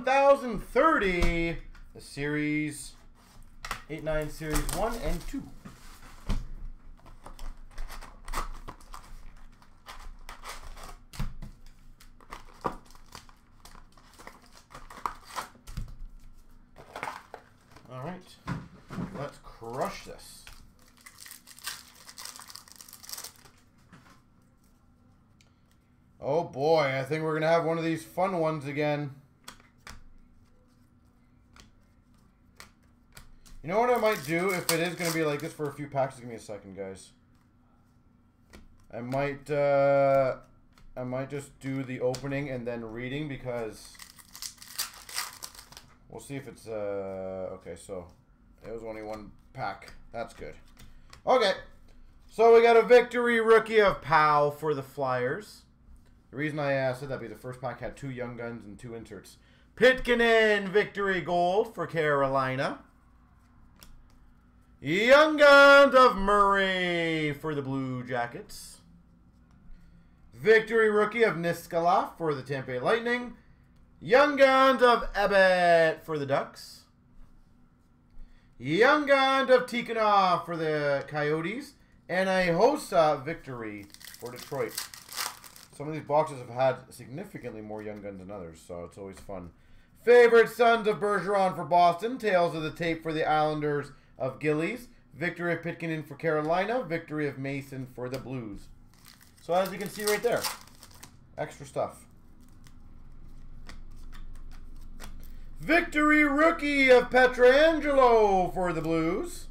1030, the Series 8-9 Series 1 and 2. All right, let's crush this. Oh boy, I think we're going to have one of these fun ones again. You know what I might do if it is going to be like this for a few packs? Give me a second, guys. I might, uh, I might just do the opening and then reading because we'll see if it's, uh, okay, so it was only one pack. That's good. Okay, so we got a victory rookie of Powell for the Flyers. The reason I uh, said that because the first pack had two Young Guns and two inserts. Pitkanen victory gold for Carolina. Young Guns of Murray for the Blue Jackets. Victory rookie of Niskala for the Tampa Bay Lightning. Young Guns of Ebbett for the Ducks. Young Guns of Tikhonov for the Coyotes. And a Hossa victory for Detroit. Some of these boxes have had significantly more Young Guns than others, so it's always fun. Favorite Sons of Bergeron for Boston. Tales of the Tape for the Islanders of Gillies. Victory of Pitkanen for Carolina. Victory of Mason for the Blues. So as you can see right there, extra stuff. Victory rookie of Pietrangelo for the Blues.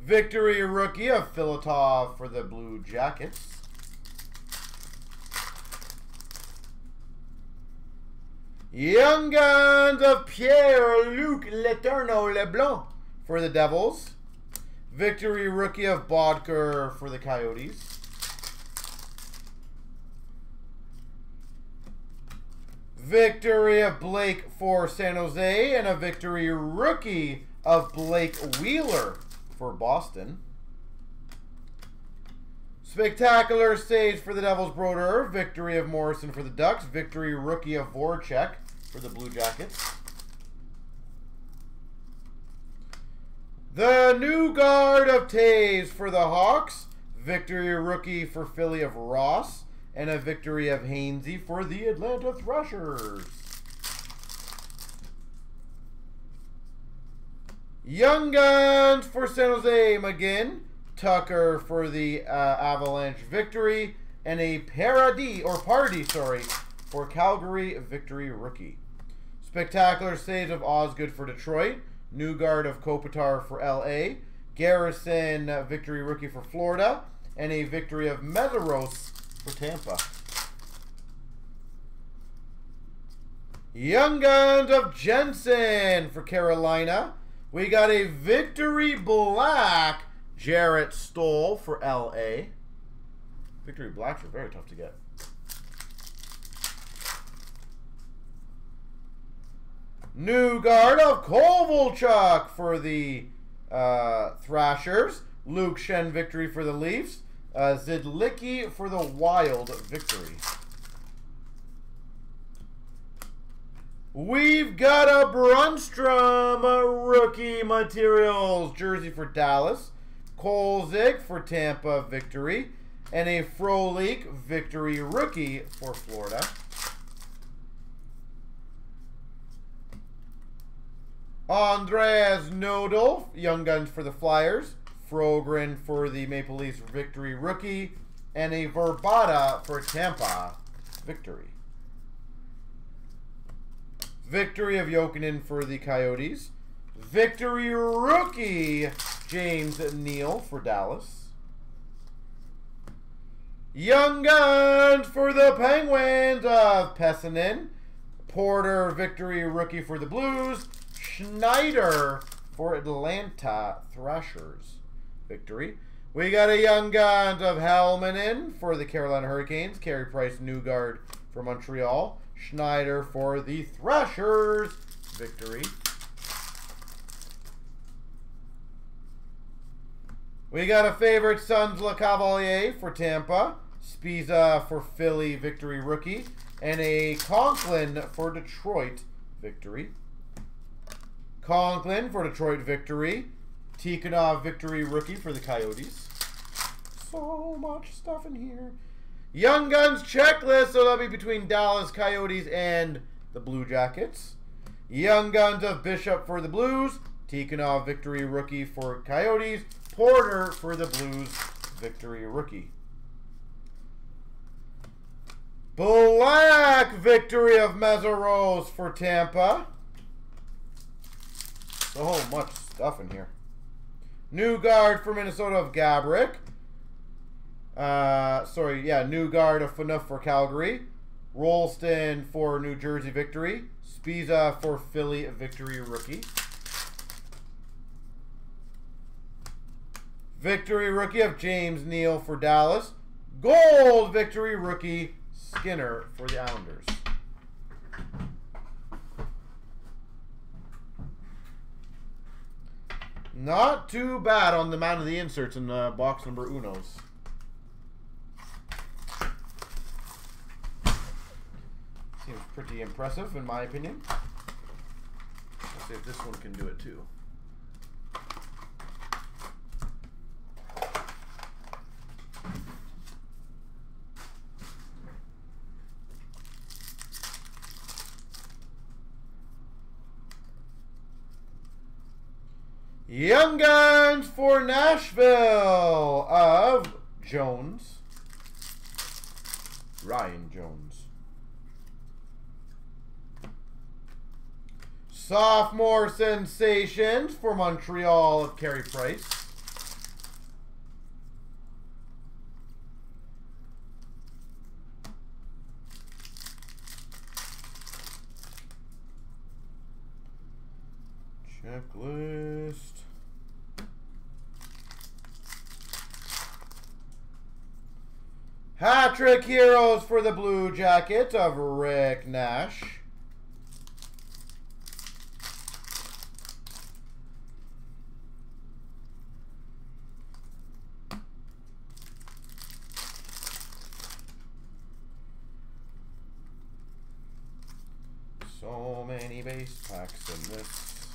Victory rookie of Filatov for the Blue Jackets. Young Guns of Pierre-Luc Letourneau-Leblond for the Devils. Victory rookie of Boedker for the Coyotes. Victory of Blake for San Jose. And a victory rookie of Blake Wheeler for Boston. Spectacular stage for the Devils Brodeur. Victory of Morrison for the Ducks. Victory rookie of Voracek for the Blue Jackets. The new guard of Toews for the Hawks. Victory rookie for Philly of Ross. And a victory of Hainsey for the Atlanta Thrashers. Young Guns for San Jose McGinn. Tucker for the uh, Avalanche victory. And a Paradis, or Pardy, sorry, for Calgary victory rookie. Spectacular saves of Osgood for Detroit. New guard of Kopitar for LA. Garrison uh, victory rookie for Florida. And a victory of Meszaros for Tampa. Young Guns of Jensen for Carolina. We got a victory black Jarrett Stoll for LA. Victory blacks are very tough to get. New guard of Kovalchuk for the uh, Thrashers. Luke Schenn victory for the Leafs. Uh, Zidlicky for the Wild victory. We've got a Brunnstrom rookie materials jersey for Dallas. Kolzig for Tampa victory. And a Frolik victory rookie for Florida. Andreas Nodl, Young Guns for the Flyers. Frogren for the Maple Leafs victory rookie. And a Vrbata for Tampa victory. Victory of Jokinen for the Coyotes. Victory rookie James Neal for Dallas. Young Guns for the Penguins of Pesonen. Porter victory rookie for the Blues. Schneider for Atlanta Thrashers victory. We got a Young Guns of Helminen for the Carolina Hurricanes. Carey Price Newgard for Montreal. Schneider for the Thrashers victory. We got a favorite Sons Lecavalier for Tampa. Sbisa for Philly victory rookie. And a Conklin for Detroit victory. Conklin for Detroit victory. Tikhonov victory rookie for the Coyotes. So much stuff in here. Young Guns checklist, so that'll be between Dallas Coyotes and the Blue Jackets. Young Guns of Bishop for the Blues. Tikhonov victory rookie for Coyotes. Porter for the Blues victory rookie. Black victory of Meszaros for Tampa. So much stuff in here. New guard for Minnesota of Gaborik. Uh, sorry, yeah, new guard of Phaneuf for Calgary. Rolston for New Jersey victory. Sbisa for Philly victory rookie. Victory rookie of James Neal for Dallas. Gold victory rookie Skinner for the Islanders. Not too bad on the amount of the inserts in uh, box number Unos. Seems pretty impressive in my opinion. Let's see if this one can do it too. Young Guns for Nashville of Jones. Ryan Jones. Sophomore Sensations for Montreal of Carey Price. Checklist. Hat-trick heroes for the Blue Jackets of Rick Nash. So many base packs in this.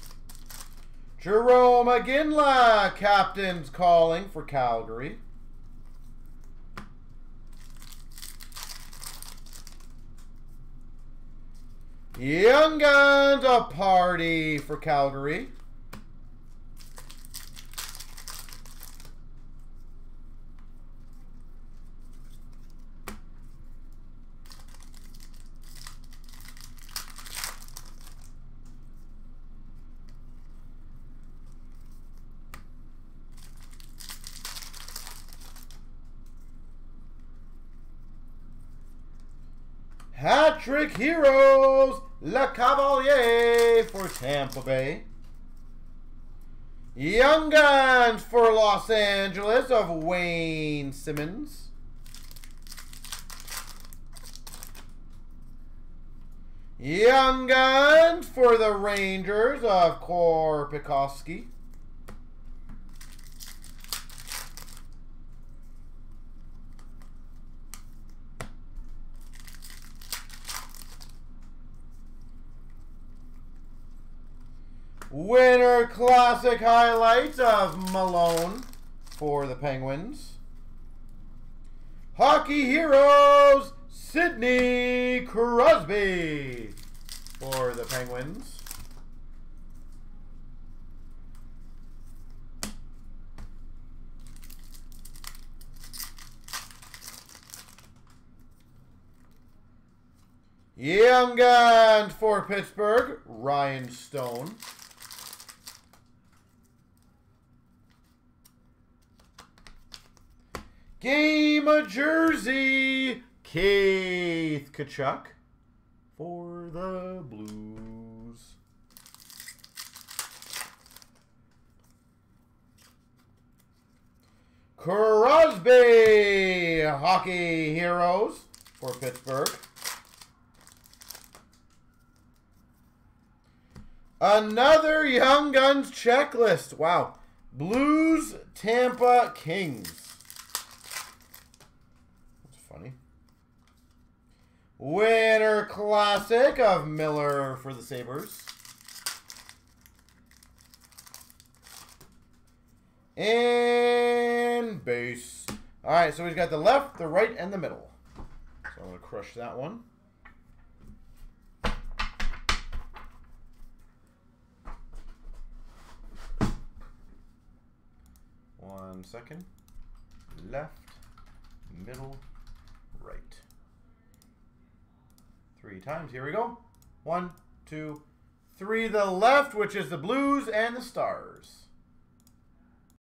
Jarome Iginla, captain's calling for Calgary. Young Guns, a Pardy for Calgary. Hat-trick heroes, Lecavalier for Tampa Bay. Young Guns for Los Angeles of Wayne Simmonds. Young Guns for the Rangers of Korpikoski. Winter Classic highlights of Malone for the Penguins. Hockey Heroes, Sidney Crosby for the Penguins. Young Guns for Pittsburgh, Ryan Stone. Game of Jersey, Keith Tkachuk for the Blues. Crosby, Hockey Heroes for Pittsburgh. Another Young Guns checklist. Wow. Blues, Tampa, Kings. That's funny. Winter Classic of Miller for the Sabres. And base. All right, so we've got the left, the right, and the middle. So I'm going to crush that one. One second. Left, middle, right. Three times. Here we go. One, two, three. The left, which is the blues and the stars.